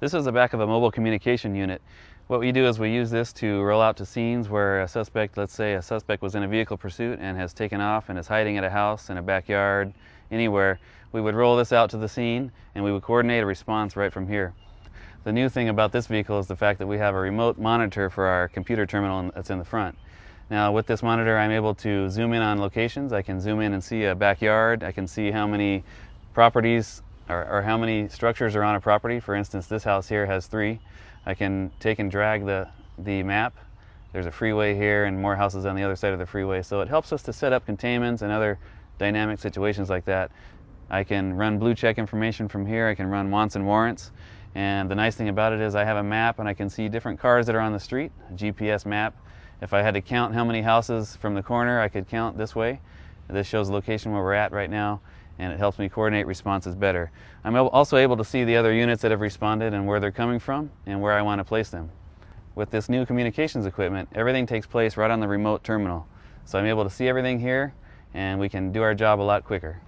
This is the back of a mobile communication unit. What we do is we use this to roll out to scenes where a suspect, let's say a suspect was in a vehicle pursuit and has taken off and is hiding at a house, in a backyard, anywhere. We would roll this out to the scene and we would coordinate a response right from here. The new thing about this vehicle is the fact that we have a remote monitor for our computer terminal that's in the front. Now with this monitor I'm able to zoom in on locations. I can zoom in and see a backyard. I can see how many properties or, or, how many structures are on a property. For instance, this house here has three. I can take and drag the, the map. There's a freeway here and more houses on the other side of the freeway. So it helps us to set up containments and other dynamic situations like that. I can run blue check information from here. I can run wants and warrants. And the nice thing about it is I have a map and I can see different cars that are on the street, a GPS map. If I had to count how many houses from the corner, I could count this way. This shows the location where we're at right now and it helps me coordinate responses better. I'm also able to see the other units that have responded and where they're coming from and where I want to place them. With this new communications equipment, everything takes place right on the remote terminal. So I'm able to see everything here and we can do our job a lot quicker.